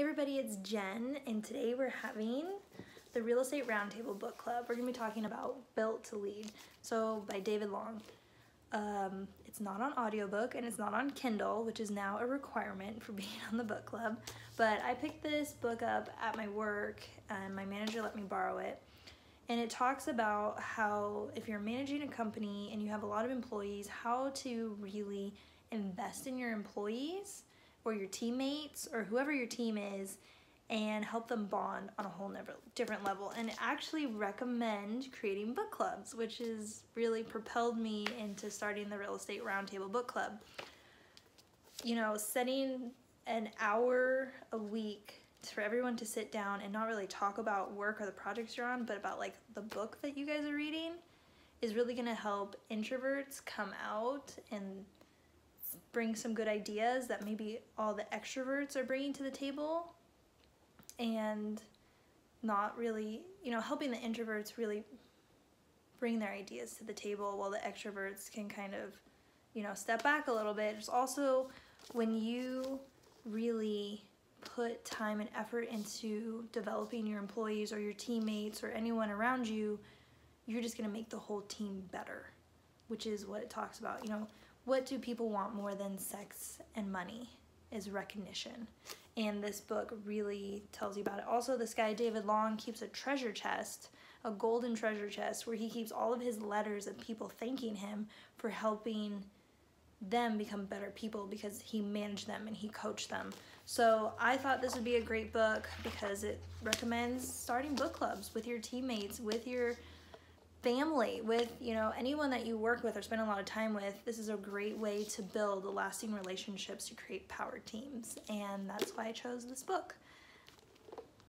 Hey everybody, it's Jen, and today we're having the Real Estate Roundtable Book Club. We're gonna be talking about Built to Lead, so by David Long. Um, it's not on audiobook and it's not on Kindle, which is now a requirement for being on the book club. But I picked this book up at my work, and my manager let me borrow it. And it talks about how if you're managing a company and you have a lot of employees, how to really invest in your employees or your teammates or whoever your team is and help them bond on a whole different level. And actually recommend creating book clubs which has really propelled me into starting the real estate roundtable book club. You know setting an hour a week for everyone to sit down and not really talk about work or the projects you're on but about like the book that you guys are reading is really going to help introverts come out and bring some good ideas that maybe all the extroverts are bringing to the table and not really, you know, helping the introverts really bring their ideas to the table while the extroverts can kind of, you know, step back a little bit. It's also when you really put time and effort into developing your employees or your teammates or anyone around you, you're just going to make the whole team better, which is what it talks about. You know, what do people want more than sex and money is recognition. And this book really tells you about it. Also this guy david long keeps a treasure chest a golden treasure chest where he keeps all of his letters of people thanking him for helping them become better people because he managed them and he coached them. So i thought this would be a great book because it recommends starting book clubs with your teammates with your family, with you know anyone that you work with or spend a lot of time with, this is a great way to build lasting relationships to create power teams, and that's why I chose this book.